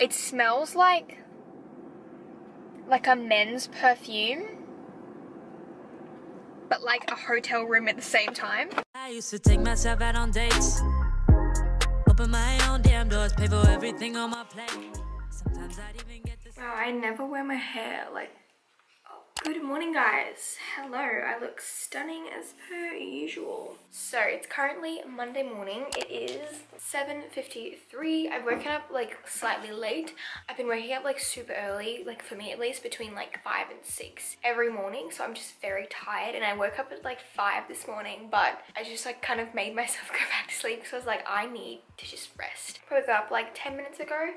It smells like like a men's perfume, but like a hotel room at the same time. I used to take myself out on dates. Open my own damn doors, pay for everything on my plate. Sometimes I'd even get this. Wow, I never wear my hair like Good morning guys. Hello, I look stunning as per usual. So it's currently Monday morning. It is 7.53. I've woken up like slightly late. I've been waking up like super early, like for me at least between like 5 and 6 every morning. So I'm just very tired and I woke up at like 5 this morning but I just like kind of made myself go back to sleep because I was like I need to just rest. I woke up like 10 minutes ago.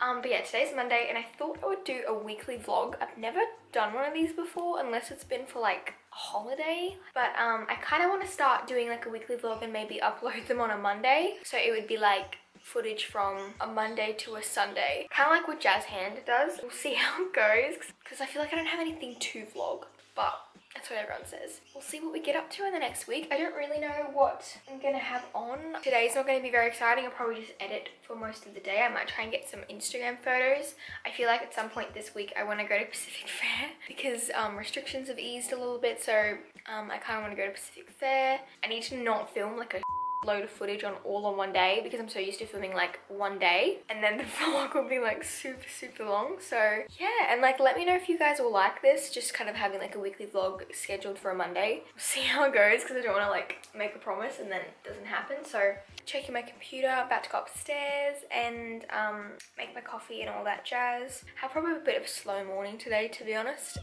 Um, but yeah, today's Monday and I thought I would do a weekly vlog. I've never done one of these before unless it's been for like a holiday. But um i kind of want to start doing like a weekly vlog and maybe upload them on a monday. So it would be like footage from a monday to a sunday. Kind of like what jazz hand does. We'll see how it goes because i feel like i don't have anything to vlog but that's what everyone says. We'll see what we get up to in the next week. I don't really know what I'm gonna have on. Today's not gonna be very exciting. I'll probably just edit for most of the day. I might try and get some Instagram photos. I feel like at some point this week I wanna go to Pacific Fair because um, restrictions have eased a little bit. So um, I kinda wanna go to Pacific Fair. I need to not film like a load of footage on all on one day because I'm so used to filming like one day. And then the vlog will be like super super long. So yeah. And like let me know if you guys will like this just kind of having like a weekly vlog scheduled for a Monday. We'll see how it goes because I don't want to like make a promise and then it doesn't happen. So checking my computer about to go upstairs and um, make my coffee and all that jazz. Have probably a bit of a slow morning today to be honest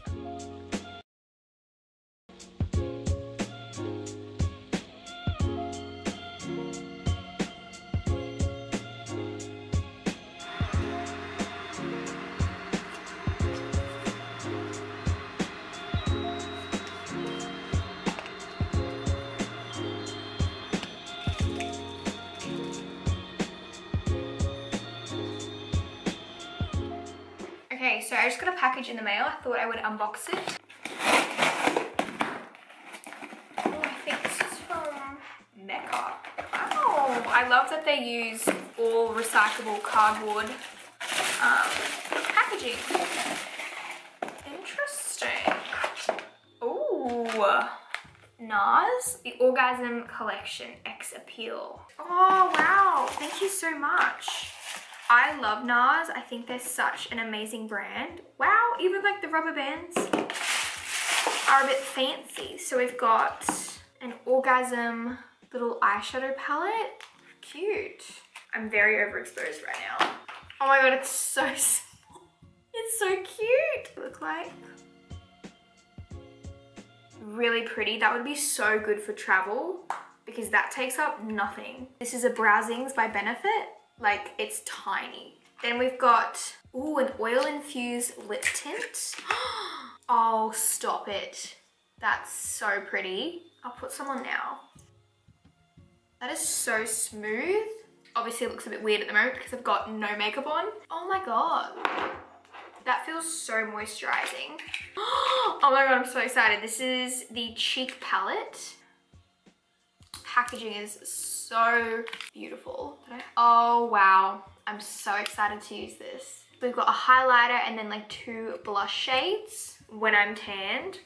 Okay, so I just got a package in the mail. I thought I would unbox it. Oh, I think this is from Mecca. Oh, I love that they use all recyclable cardboard um, packaging. Interesting. Ooh. NARS, the Orgasm Collection X Appeal. Oh, wow. Thank you so much. I love NARS. I think they're such an amazing brand. Wow, even like the rubber bands are a bit fancy. So we've got an Orgasm little eyeshadow palette. Cute. I'm very overexposed right now. Oh my god, it's so small. It's so cute. Look like really pretty. That would be so good for travel because that takes up nothing. This is a Browsings by Benefit. Like it's tiny. Then we've got, ooh, an oil infused lip tint. oh, stop it. That's so pretty. I'll put some on now. That is so smooth. Obviously it looks a bit weird at the moment because I've got no makeup on. Oh my God. That feels so moisturizing. Oh my God, I'm so excited. This is the Cheek Palette. Packaging is so beautiful. Oh, wow. I'm so excited to use this. We've got a highlighter and then like two blush shades. When I'm tanned,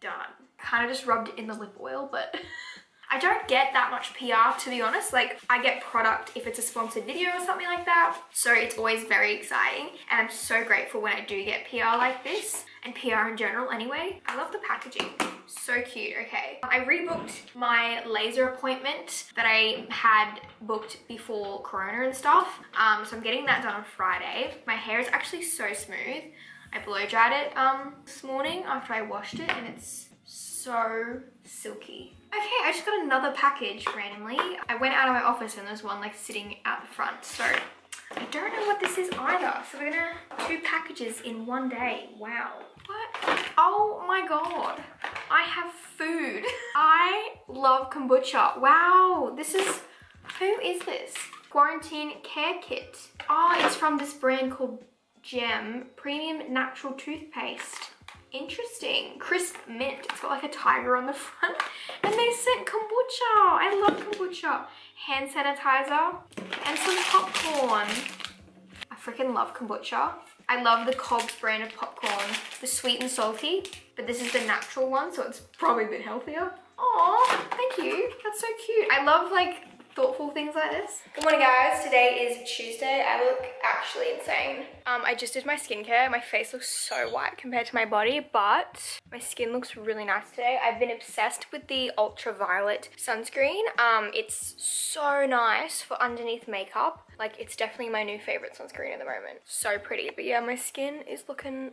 done. Kind of just rubbed it in the lip oil, but I don't get that much PR to be honest. Like I get product if it's a sponsored video or something like that. So it's always very exciting. And I'm so grateful when I do get PR like this and PR in general anyway. I love the packaging. So cute, okay. I rebooked my laser appointment that I had booked before Corona and stuff. Um, so I'm getting that done on Friday. My hair is actually so smooth. I blow dried it um, this morning after I washed it and it's so silky. Okay, I just got another package randomly. I went out of my office and there's one like sitting out the front. So I don't know what this is either. So we're gonna, two packages in one day. Wow. What? Oh my God. I have food. I love kombucha. Wow, this is, who is this? Quarantine Care Kit. Oh, it's from this brand called Gem Premium Natural Toothpaste. Interesting. Crisp mint. It's got like a tiger on the front. And they sent kombucha. I love kombucha. Hand sanitizer and some popcorn. I freaking love kombucha. I love the Cobb's brand of popcorn, the sweet and salty, but this is the natural one, so it's probably a bit healthier. Oh, thank you. That's so cute. I love like thoughtful things like this. Good morning guys, today is Tuesday. I look actually insane. Um, I just did my skincare. My face looks so white compared to my body, but my skin looks really nice today. I've been obsessed with the Ultra Violette sunscreen. Um, it's so nice for underneath makeup. Like it's definitely my new favorite sunscreen at the moment. So pretty. But yeah, my skin is looking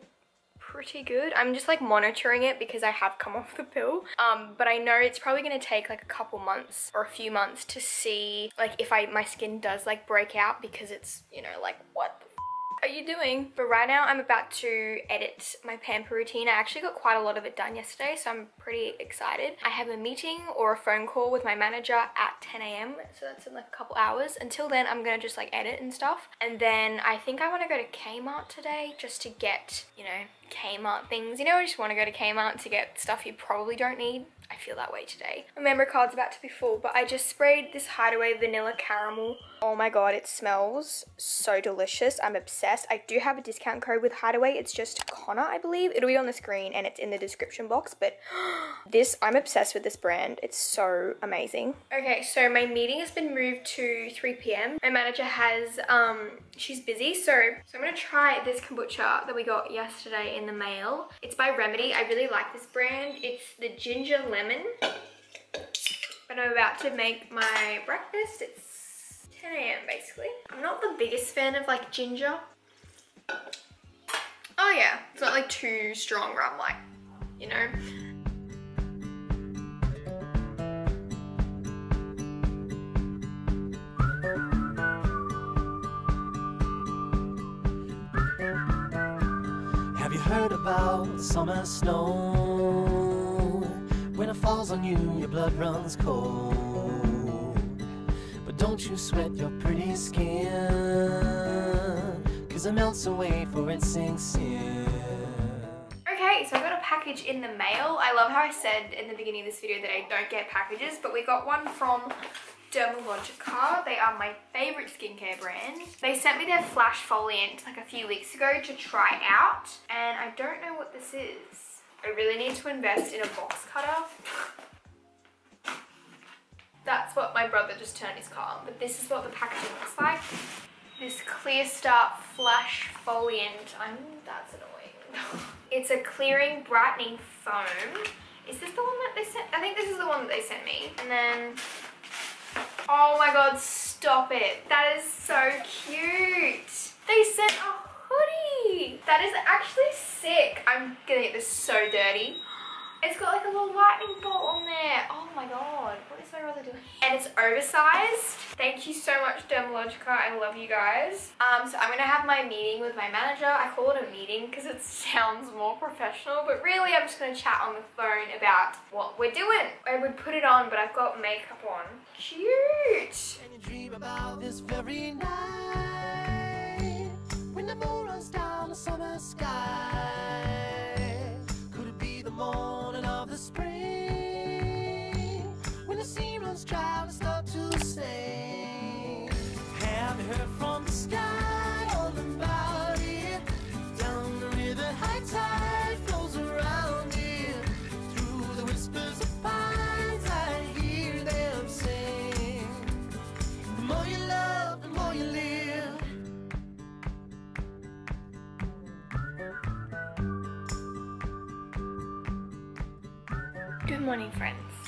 pretty good. I'm just like monitoring it because I have come off the pill. Um, but I know it's probably gonna take like a couple months or a few months to see like if I my skin does like break out because it's, you know, like what are doing? But right now I'm about to edit my pamper routine. I actually got quite a lot of it done yesterday, so I'm pretty excited. I have a meeting or a phone call with my manager at 10 a.m. So that's in like a couple hours. Until then, I'm gonna just like edit and stuff. And then I think I wanna go to Kmart today just to get, you know, Kmart things. You know, I just wanna go to Kmart to get stuff you probably don't need I feel that way today. My memory card's about to be full, but I just sprayed this Hideaway Vanilla Caramel. Oh my god, it smells so delicious. I'm obsessed. I do have a discount code with Hideaway. It's just Conagh, I believe. It'll be on the screen and it's in the description box, but this, I'm obsessed with this brand. It's so amazing. Okay, so my meeting has been moved to 3 p.m. My manager has, um, she's busy, so, so I'm gonna try this kombucha that we got yesterday in the mail. It's by Remedy. I really like this brand. It's the ginger lemon. But I'm about to make my breakfast. It's 10 a.m. basically. I'm not the biggest fan of like ginger. Oh yeah, it's not like too strong where I'm like, you know. Have you heard about summer snow? When it falls on you, your blood runs cold. Don't you sweat your pretty skin, cause it melts away for it sinks in. Okay, so I got a package in the mail. I love how I said in the beginning of this video that I don't get packages, but we got one from Dermalogica. They are my favorite skincare brand. They sent me their Flash Foliant like a few weeks ago to try out, and I don't know what this is. I really need to invest in a box cutter. That's what my brother just turned his car on, but this is what the packaging looks like. This Clear Start Flash Foliant. I'm, that's annoying. it's a clearing brightening foam. Is this the one that they sent? I think this is the one that they sent me. And then Oh my god, stop it. That is so cute. They sent a hoodie. That is actually sick. I'm gonna get this so dirty. It's got like a little lightning bolt on there. Oh my god, what is my brother doing? And it's oversized. Thank you so much, Dermalogica. I love you guys. Um, so I'm gonna have my meeting with my manager. I call it a meeting because it sounds more professional, but really I'm just gonna chat on the phone about what we're doing. I would put it on, but I've got makeup on. Cute. And you dream about this very night when the moon runs down the summer sky.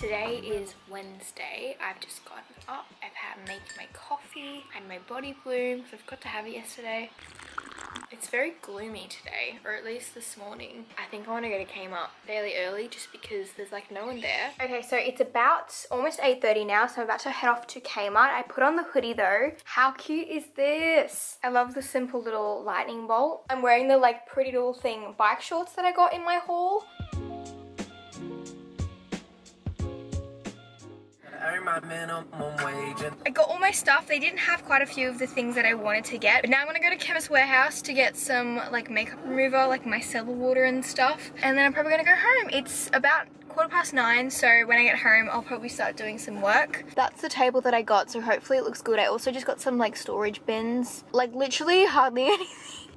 Today is Wednesday. I've just gotten up. I've had made my coffee, and my body bloom. So I've got to have it yesterday. It's very gloomy today, or at least this morning. I think I want to go to Kmart fairly early just because there's like no one there. Okay, so it's about almost 8.30 now, so I'm about to head off to Kmart. I put on the hoodie though. How cute is this? I love the simple little lightning bolt. I'm wearing the like pretty little thing bike shorts that I got in my haul. Earn my minimum wage I got all my stuff. They didn't have quite a few of the things that I wanted to get. But now I'm gonna go to Chemist Warehouse to get some like makeup remover, like micellar water and stuff. And then I'm probably gonna go home. It's about quarter past nine, so when I get home, I'll probably start doing some work. That's the table that I got, so hopefully it looks good. I also just got some like storage bins, like literally hardly anything.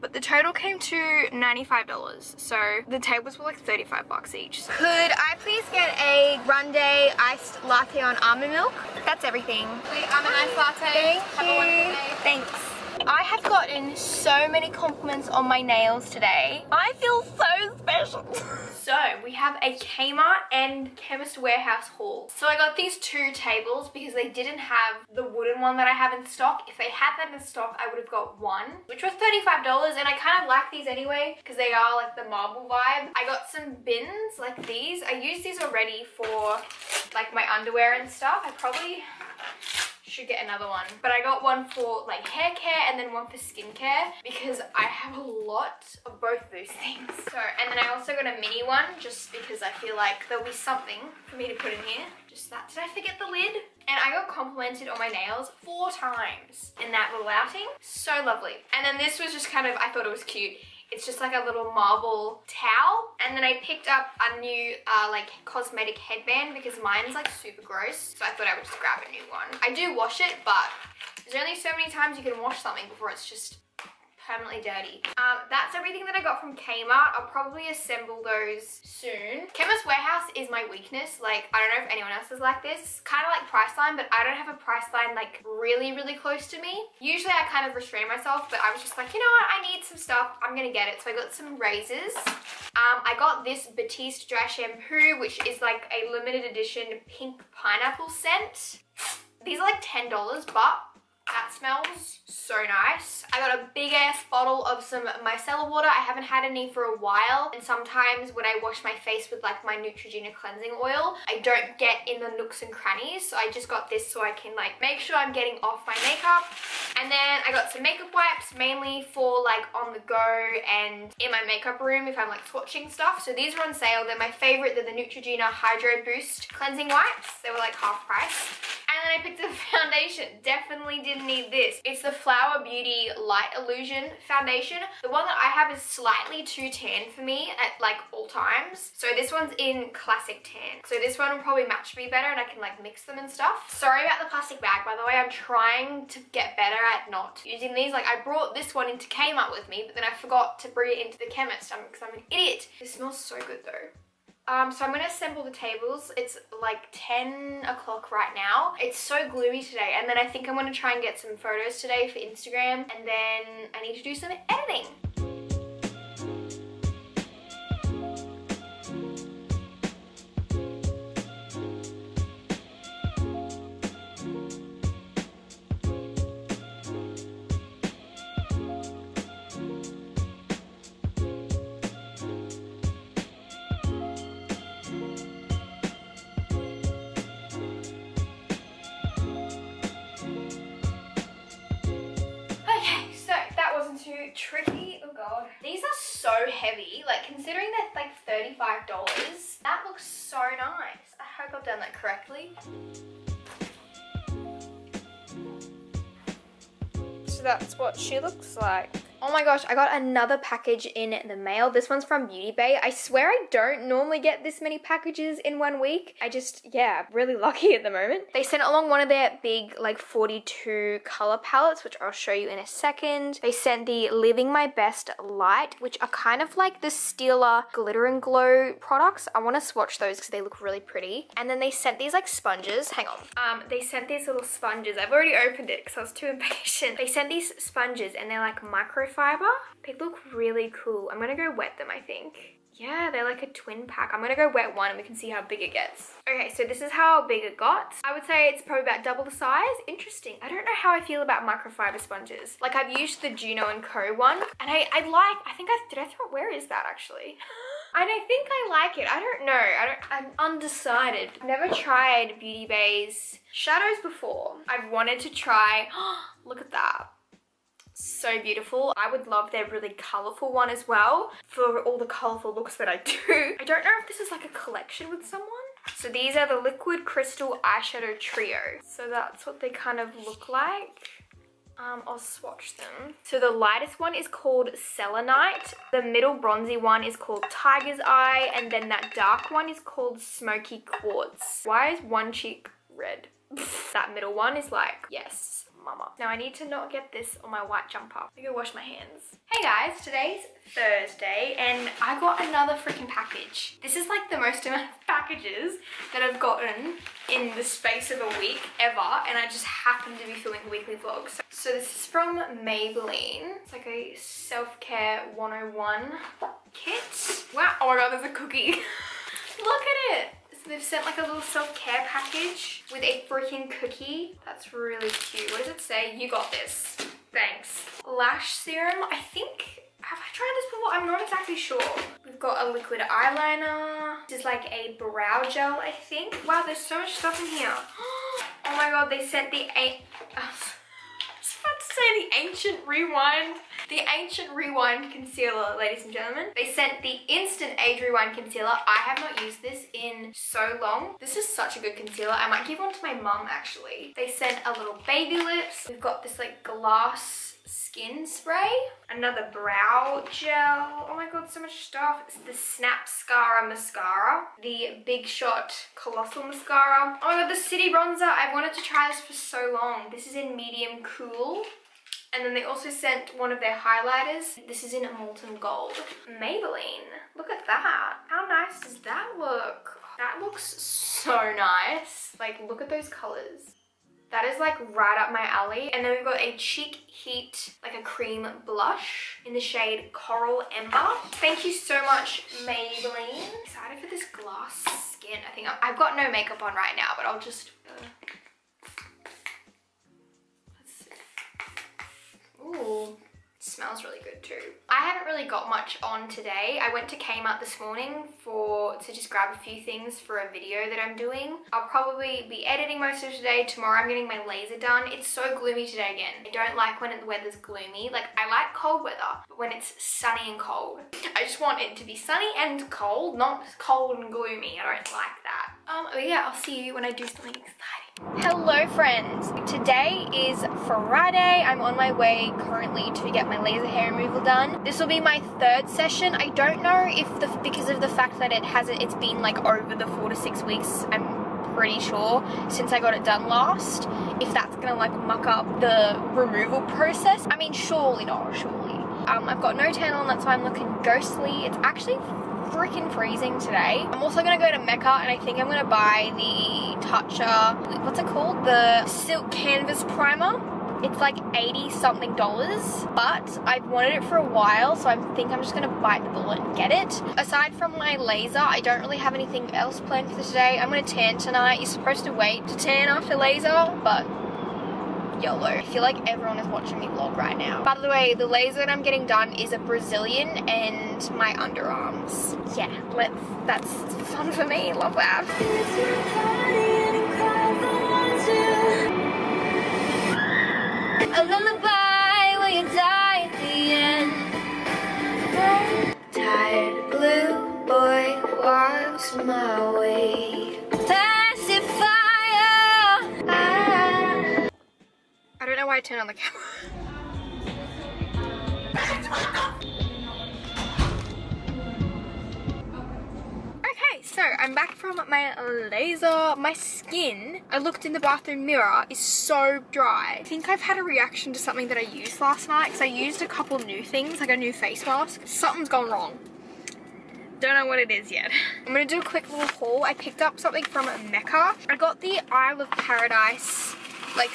But the total came to $95, so the tables were like 35 bucks each. So. Could I please get a grande iced latte on almond milk? That's everything. Almond iced latte. Thank Have a wonderful day. Thanks. I have gotten so many compliments on my nails today. I feel so special. so we have a Kmart and Chemist Warehouse haul. So I got these two tables because they didn't have the wooden one that I have in stock. If they had that in stock, I would have got one, which was $35 and I kind of like these anyway because they are like the marble vibe. I got some bins like these. I used these already for like my underwear and stuff. I probably should get another one. But I got one for like hair care and then one for skincare because I have a lot of both those things. So, and then I also got a mini one just because I feel like there'll be something for me to put in here. Just that. Did I forget the lid? And I got complimented on my nails four times in that little outing. So lovely. And then this was just kind of, I thought it was cute. It's just like a little marble towel. And then I picked up a new uh, like cosmetic headband because mine's like super gross. So I thought I would just grab a new one. I do wash it, but there's only so many times you can wash something before it's just permanently dirty. Um, that's everything that I got from Kmart. I'll probably assemble those soon. Chemist Warehouse is my weakness. Like, I don't know if anyone else is like this. Kind of like Priceline, but I don't have a Priceline like really, really close to me. Usually I kind of restrain myself, but I was just like, you know what? I need some stuff. I'm gonna get it. So I got some razors. Um, I got this Batiste Dry Shampoo, which is like a limited edition pink pineapple scent. These are like $10, but that smells so nice. I got a big ass bottle of some micellar water. I haven't had any for a while. And sometimes when I wash my face with like my Neutrogena cleansing oil, I don't get in the nooks and crannies. So I just got this so I can like make sure I'm getting off my makeup. And then I got some makeup wipes mainly for like on the go and in my makeup room if I'm like swatching stuff. So these are on sale. They're my favorite. They're the Neutrogena Hydro Boost cleansing wipes. They were like half price. And then I picked up foundation. Definitely didn't need this. It's the Flower Beauty Light Illusion foundation. The one that I have is slightly too tan for me at like all times. So this one's in classic tan. So this one will probably match me better and I can like mix them and stuff. Sorry about the plastic bag by the way. I'm trying to get better at not using these. Like I brought this one into Kmart with me but then I forgot to bring it into the chemist because I'm an idiot. This smells so good though. Um, so I'm going to assemble the tables. It's like 10 o'clock right now. It's so gloomy today. And then I think I'm going to try and get some photos today for Instagram. And then I need to do some editing. Considering they're like $35, that looks so nice. I hope I've done that correctly. So that's what she looks like. Oh my gosh, I got another package in the mail. This one's from Beauty Bay. I swear I don't normally get this many packages in one week. I just, yeah, really lucky at the moment. They sent along one of their big, like 42 color palettes, which I'll show you in a second. They sent the Living My Best Light, which are kind of like the Stila Glitter and Glow products. I want to swatch those because they look really pretty. And then they sent these like sponges. Hang on. Um, they sent these little sponges. I've already opened it because I was too impatient. They sent these sponges and they're like microfiber. They look really cool. I'm gonna go wet them, I think. Yeah, they're like a twin pack. I'm gonna go wet one and we can see how big it gets. Okay, so this is how big it got. I would say it's probably about double the size. Interesting. I don't know how I feel about microfiber sponges. Like I've used the Juno and Co one and I, I like, I think I, did I throw, where is that actually? And I think I like it. I don't know. I don't, I'm undecided. Never tried Beauty Bay's shadows before. I've wanted to try, look at that so beautiful. I would love their really colourful one as well for all the colourful looks that I do. I don't know if this is like a collection with someone. So these are the Liquid Crystal Eyeshadow Trio. So that's what they kind of look like. Um, I'll swatch them. So the lightest one is called Selenite. The middle bronzy one is called Tiger's Eye. And then that dark one is called Smoky Quartz. Why is one cheek red? that middle one is like, yes, mama. Now I need to not get this on my white jumper. I go wash my hands. Hey guys, today's Thursday and I got another freaking package. This is like the most amount of packages that I've gotten in the space of a week ever and I just happen to be filming weekly vlogs. So this is from Maybelline. It's like a self-care 101 kit. Wow, oh my god, there's a cookie. Look at it. They've sent like a little self-care package with a freaking cookie. That's really cute. What does it say? You got this. Thanks. Lash serum. I think, have I tried this before? I'm not exactly sure. We've got a liquid eyeliner. This is like a brow gel, I think. Wow, there's so much stuff in here. Oh my god, they sent the was about to say the ancient rewind the Ancient Rewind Concealer, ladies and gentlemen. They sent the Instant Age Rewind Concealer. I have not used this in so long. This is such a good concealer. I might give one to my mum, actually. They sent a little baby lips. We've got this, like, glass skin spray. Another brow gel. Oh my god, so much stuff. It's the Snapscara Mascara. The Big Shot Colossal Mascara. Oh my god, the City Bronzer. I've wanted to try this for so long. This is in medium cool. And then they also sent one of their highlighters. This is in molten gold. Maybelline. Look at that. How nice does that look? That looks so nice. Like, look at those colors. That is like right up my alley. And then we've got a Cheek Heat, like a cream blush in the shade Coral Ember. Thank you so much, Maybelline. Excited for this glass skin. I think i have got no makeup on right now, but I'll just... Uh, Ooh, smells really good too. I haven't really got much on today. I went to Kmart this morning for to just grab a few things for a video that I'm doing. I'll probably be editing most of today. Tomorrow I'm getting my laser done. It's so gloomy today again. I don't like when the weather's gloomy. Like I like cold weather, but when it's sunny and cold. I just want it to be sunny and cold, not cold and gloomy. I don't like that. Um, but yeah, I'll see you when I do something exciting. Hello friends, today is Friday. I'm on my way currently to get my laser hair removal done. This will be my third session. I don't know if the because of the fact that it hasn't it's been like over the four to six weeks I'm pretty sure since I got it done last if that's gonna like muck up the removal process. I mean surely not, surely. Um, I've got no tan on that's why I'm looking ghostly. It's actually freaking freezing today. I'm also gonna go to Mecca and I think I'm gonna buy the Tatcha, what's it called? The Silk Canvas Primer. It's like 80 something dollars, but I've wanted it for a while, so I think I'm just gonna bite the bullet and get it. Aside from my laser, I don't really have anything else planned for today. I'm gonna tan tonight. You're supposed to wait to tan after laser, but YOLO. I feel like everyone is watching me vlog right now. By the way, the laser that I'm getting done is a Brazilian and my underarms. Yeah, let's, that's fun for me. Love that. A lullaby when you die at the end. Tired blue boy walks my way. Know why I turned on the camera. okay, so I'm back from my laser. My skin, I looked in the bathroom mirror, is so dry. I think I've had a reaction to something that I used last night because I used a couple new things, like a new face mask. Something's gone wrong don't know what it is yet. I'm gonna do a quick little haul. I picked up something from Mecca. I got the Isle of Paradise like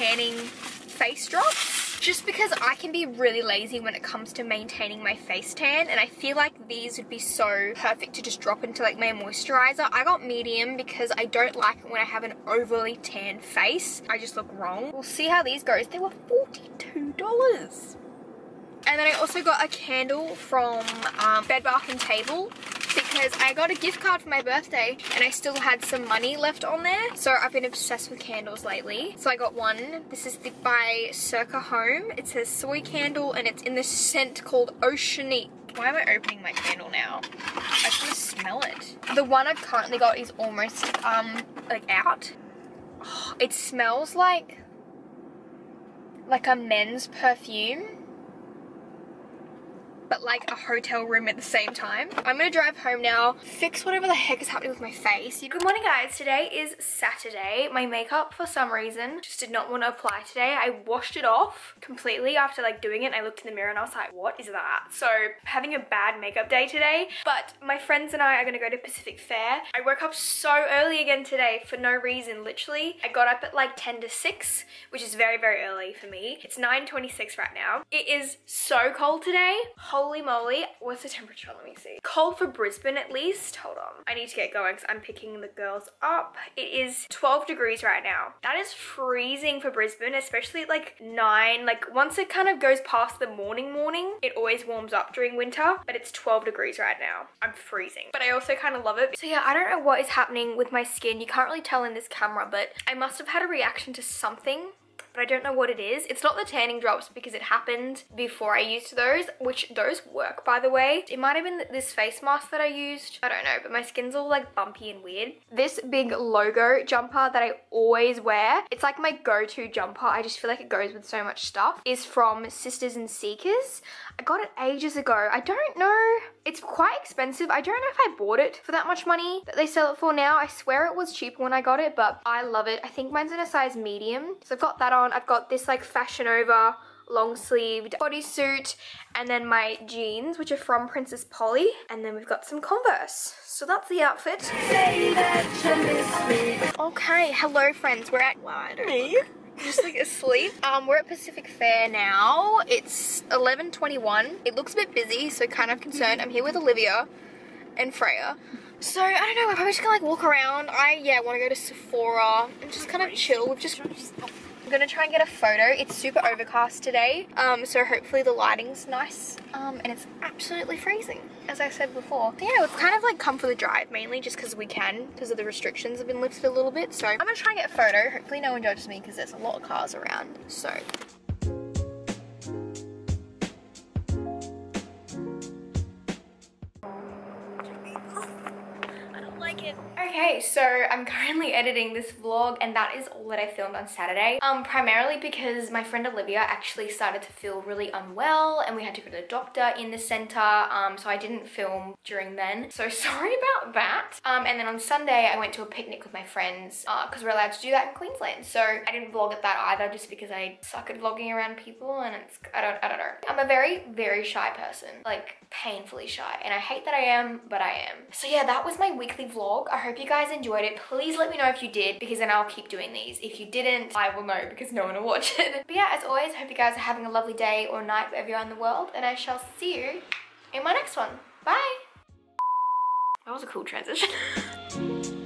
self-tanning face drops just because I can be really lazy when it comes to maintaining my face tan and I feel like these would be so perfect to just drop into like my moisturizer. I got medium because I don't like it when I have an overly tan face. I just look wrong. We'll see how these goes. They were $42. And then I also got a candle from um, Bed Bath & Table because I got a gift card for my birthday and I still had some money left on there. So I've been obsessed with candles lately. So I got one. This is the, by Circa Home. It says soy candle and it's in this scent called Oceanique. Why am I opening my candle now? I to smell it. The one I've currently got is almost um like out. It smells like like a men's perfume but like a hotel room at the same time. I'm gonna drive home now, fix whatever the heck is happening with my face. Good morning guys, today is Saturday. My makeup for some reason just did not want to apply today. I washed it off completely after like doing it. I looked in the mirror and I was like, what is that? So having a bad makeup day today, but my friends and I are gonna go to Pacific Fair. I woke up so early again today for no reason, literally. I got up at like 10 to 6, which is very, very early for me. It's 9.26 right now. It is so cold today. Holy moly. What's the temperature? Let me see. Cold for Brisbane at least. Hold on. I need to get going because I'm picking the girls up. It is 12 degrees right now. That is freezing for Brisbane, especially like 9. Like once it kind of goes past the morning morning, it always warms up during winter, but it's 12 degrees right now. I'm freezing, but I also kind of love it. So yeah, I don't know what is happening with my skin. You can't really tell in this camera, but I must have had a reaction to something but I don't know what it is. It's not the tanning drops because it happened before I used those, which those work by the way. It might have been this face mask that I used. I don't know, but my skin's all like bumpy and weird. This big logo jumper that I always wear, it's like my go-to jumper. I just feel like it goes with so much stuff, is from Sisters and Seekers. I got it ages ago. I don't know. It's quite expensive. I don't know if I bought it for that much money that they sell it for now. I swear it was cheaper when I got it, but I love it. I think mine's in a size medium. So I've got that on. I've got this like Fashion Nova long sleeved bodysuit and then my jeans which are from Princess Polly and then we've got some Converse so that's the outfit okay hello friends we're at wow I don't look just like asleep. Um, we're at Pacific Fair now. It's 11.21. It looks a bit busy, so kind of concerned. I'm here with Olivia and Freya. So, I don't know, we're probably just gonna like walk around. I, yeah, wanna go to Sephora and just kind of chill. We've just, I'm gonna try and get a photo. It's super overcast today, um, so hopefully the lighting's nice. Um, and it's absolutely freezing, as I said before. But yeah, it's kind of like come for the drive, mainly just because we can, because of the restrictions have been lifted a little bit. So I'm gonna try and get a photo. Hopefully no one judges me because there's a lot of cars around. So Okay, so I'm currently editing this vlog and that is all that I filmed on Saturday. Um, primarily because my friend Olivia actually started to feel really unwell and we had to go to the doctor in the center. Um, so I didn't film during then. So sorry about that. Um, and then on Sunday I went to a picnic with my friends because uh, we're allowed to do that in Queensland. So I didn't vlog at that either just because I suck at vlogging around people and it's, I don't, I don't know. I'm a very, very shy person, like painfully shy. And I hate that I am, but I am. So yeah, that was my weekly vlog. I hope you guys enjoyed it. Please let me know if you did because then I'll keep doing these. If you didn't, I will know because no one will watch it. But yeah, as always, hope you guys are having a lovely day or night wherever you're in the world and I shall see you in my next one. Bye! That was a cool transition.